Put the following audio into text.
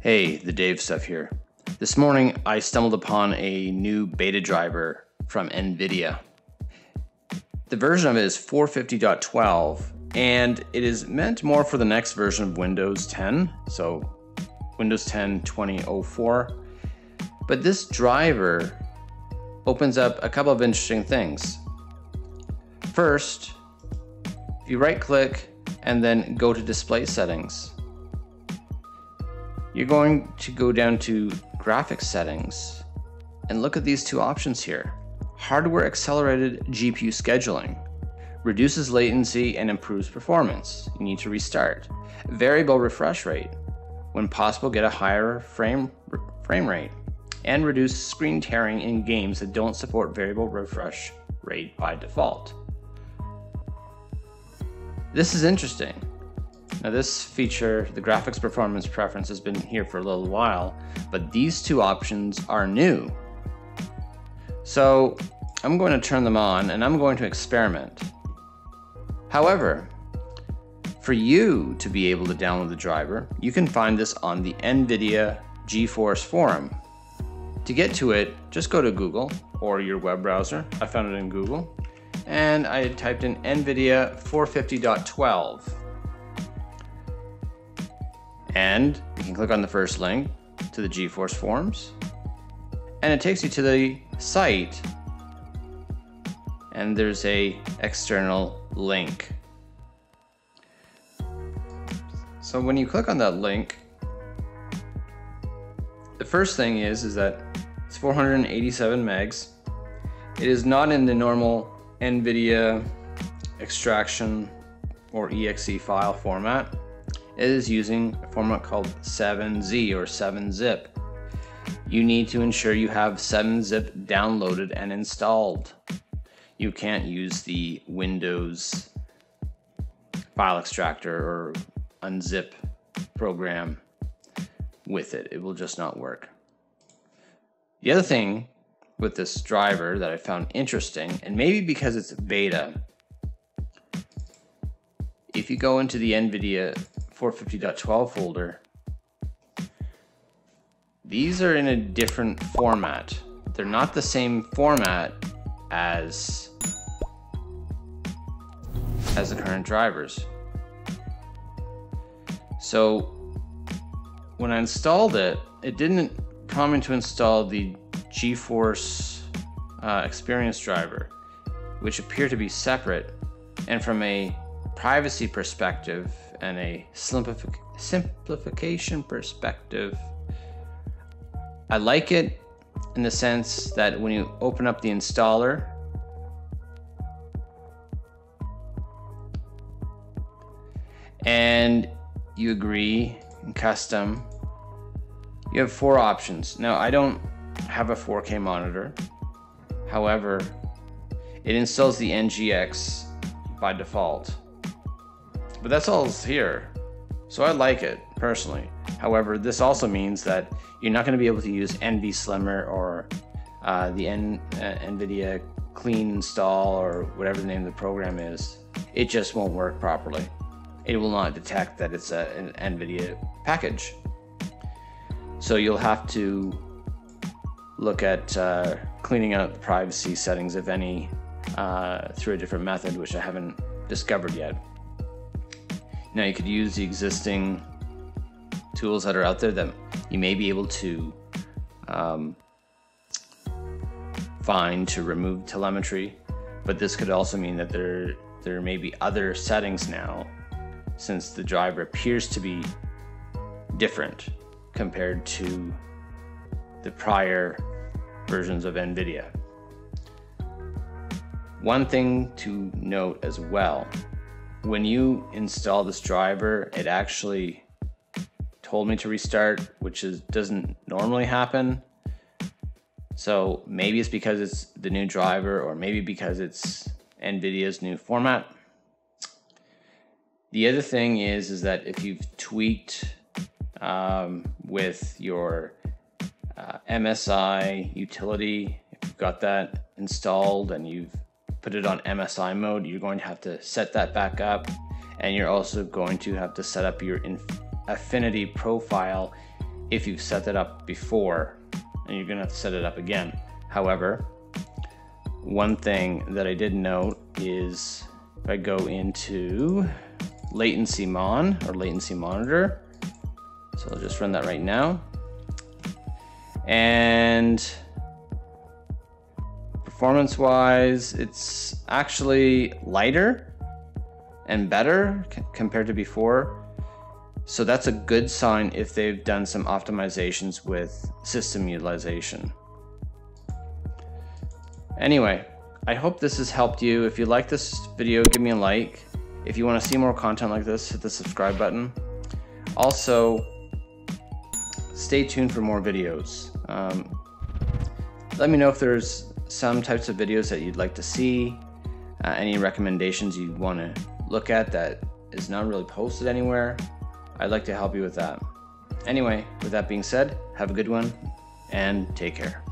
Hey, the Dave stuff here. This morning I stumbled upon a new beta driver from NVIDIA. The version of it is 450.12 and it is meant more for the next version of Windows 10, so Windows 10 2004. But this driver opens up a couple of interesting things. First, if you right click and then go to display settings, you're going to go down to graphics settings and look at these two options here. Hardware accelerated GPU scheduling reduces latency and improves performance. You need to restart. Variable refresh rate. When possible, get a higher frame, frame rate. And reduce screen tearing in games that don't support variable refresh rate by default. This is interesting. Now this feature, the graphics performance preference has been here for a little while, but these two options are new. So I'm going to turn them on and I'm going to experiment. However, for you to be able to download the driver, you can find this on the NVIDIA GeForce forum. To get to it, just go to Google or your web browser. I found it in Google. And I typed in NVIDIA 450.12 and you can click on the first link to the GeForce forums, and it takes you to the site, and there's a external link. So when you click on that link, the first thing is is that it's 487 megs. It is not in the normal NVIDIA extraction or exe file format. Is using a format called 7Z or 7-zip. You need to ensure you have 7-zip downloaded and installed. You can't use the Windows file extractor or unzip program with it. It will just not work. The other thing with this driver that I found interesting, and maybe because it's beta, if you go into the NVIDIA 450.12 folder, these are in a different format. They're not the same format as as the current drivers. So when I installed it, it didn't come in to install the GeForce uh, Experience driver, which appear to be separate. And from a privacy perspective, and a simplific simplification perspective. I like it in the sense that when you open up the installer, and you agree in custom, you have four options. Now, I don't have a 4K monitor. However, it installs the NGX by default. But that's all here. So I like it personally. However, this also means that you're not going to be able to use NV Slimmer or uh, the N, uh, NVIDIA Clean Install or whatever the name of the program is. It just won't work properly. It will not detect that it's a, an NVIDIA package. So you'll have to look at uh, cleaning out the privacy settings, if any, uh, through a different method, which I haven't discovered yet. You could use the existing tools that are out there that you may be able to um, find to remove telemetry, but this could also mean that there there may be other settings now, since the driver appears to be different compared to the prior versions of NVIDIA. One thing to note as well when you install this driver, it actually told me to restart, which is doesn't normally happen. So maybe it's because it's the new driver or maybe because it's NVIDIA's new format. The other thing is, is that if you've tweaked um, with your uh, MSI utility, if you've got that installed and you've put it on MSI mode, you're going to have to set that back up. And you're also going to have to set up your affinity profile if you've set that up before, and you're gonna have to set it up again. However, one thing that I did note is if I go into LatencyMon or latency monitor, so I'll just run that right now. And performance wise, it's actually lighter and better compared to before. So that's a good sign if they've done some optimizations with system utilization. Anyway, I hope this has helped you. If you like this video, give me a like. If you want to see more content like this, hit the subscribe button. Also, stay tuned for more videos. Um, let me know if there's some types of videos that you'd like to see, uh, any recommendations you want to look at that is not really posted anywhere. I'd like to help you with that. Anyway, with that being said, have a good one and take care.